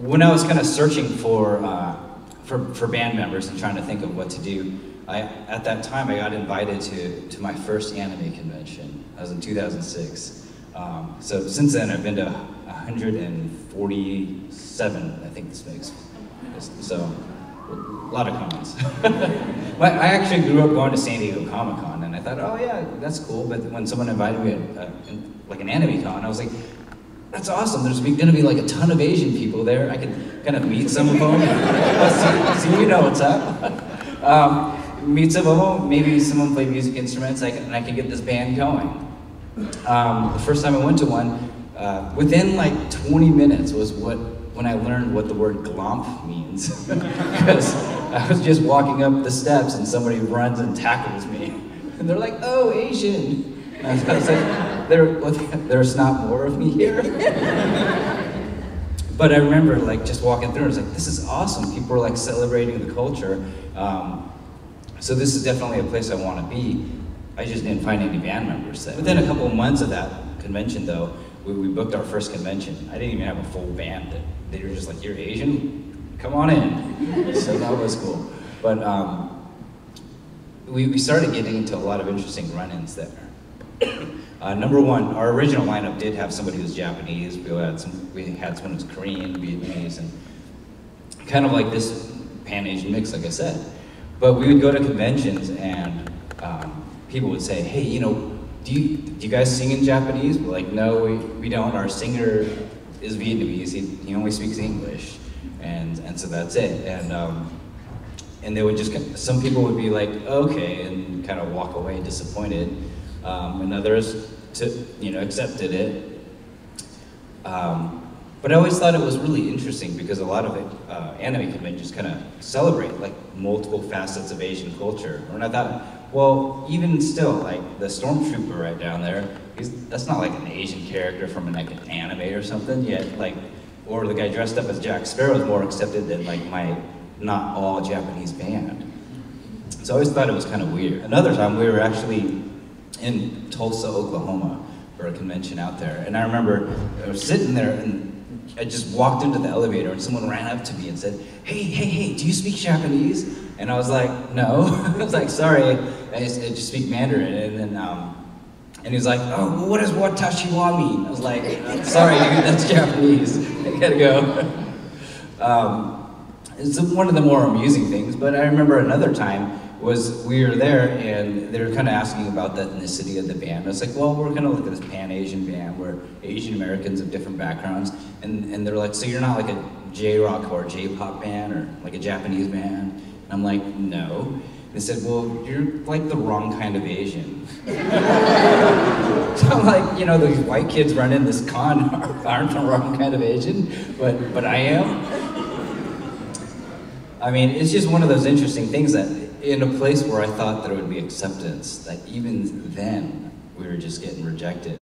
when I was kind of searching for, uh, for, for band members and trying to think of what to do, I, at that time I got invited to, to my first anime convention. I was in 2006. Um, so since then I've been to 147, I think this makes. So a lot of cons. but I actually grew up going to San Diego Comic Con, and I thought, oh yeah, that's cool. But when someone invited me uh, like an anime con, I was like, that's awesome. There's going to be like a ton of Asian people there. I can kind of meet some of them. see, see, you know what's up. um, meet some of them. Maybe someone play music instruments, I can, and I can get this band going. Um, the first time I went to one, uh, within like 20 minutes was what when I learned what the word glomp means. because I was just walking up the steps and somebody runs and tackles me. And they're like, oh, Asian. And I was like, there, there's not more of me here. but I remember like just walking through, and I was like, this is awesome. People are like celebrating the culture. Um, so this is definitely a place I want to be. I just didn't find any band members there. Within a couple of months of that convention though, we, we booked our first convention. I didn't even have a full band. They were just like, you're Asian? Come on in. so that was cool. But um, we, we started getting into a lot of interesting run-ins there. Uh, number one, our original lineup did have somebody who was Japanese. We had some, we had someone who was Korean, Vietnamese, and kind of like this Pan-Asian mix, like I said. But we would go to conventions and um, people would say, hey, you know, do you, do you guys sing in Japanese? We're like, no, we, we don't. Our singer is Vietnamese. He, he only speaks English. And, and so that's it. And, um, and they would just, some people would be like, okay, and kind of walk away disappointed. Um, and others, to, you know, accepted it. Um, but I always thought it was really interesting because a lot of it, uh, anime conventions kind of celebrate like multiple facets of Asian culture. And I thought, well, even still, like the stormtrooper right down there, that's not like an Asian character from like an anime or something. Yet, like, or the guy dressed up as Jack Sparrow is more accepted than like my not all Japanese band. So I always thought it was kind of weird. Another time we were actually in Tulsa, Oklahoma for a convention out there, and I remember I was sitting there and I just walked into the elevator and someone ran up to me and said, hey, hey, hey, do you speak Japanese? And I was like, no. I was like, sorry, I just, I just speak Mandarin. And then, um, and he was like, oh, what does watashi wa mean? I was like, sorry, dude, that's Japanese. I gotta go. Um, it's one of the more amusing things, but I remember another time was we were there and they were kind of asking about the ethnicity of the band. I was like, well, we're to look at this pan-Asian band where Asian Americans of different backgrounds. And, and they're like, so you're not like a J-rock or J-pop band or like a Japanese band? And I'm like, no. They said, well, you're like the wrong kind of Asian. so I'm like, you know, these white kids running this con aren't the wrong kind of Asian, but, but I am. I mean, it's just one of those interesting things that in a place where I thought there would be acceptance, that even then we were just getting rejected.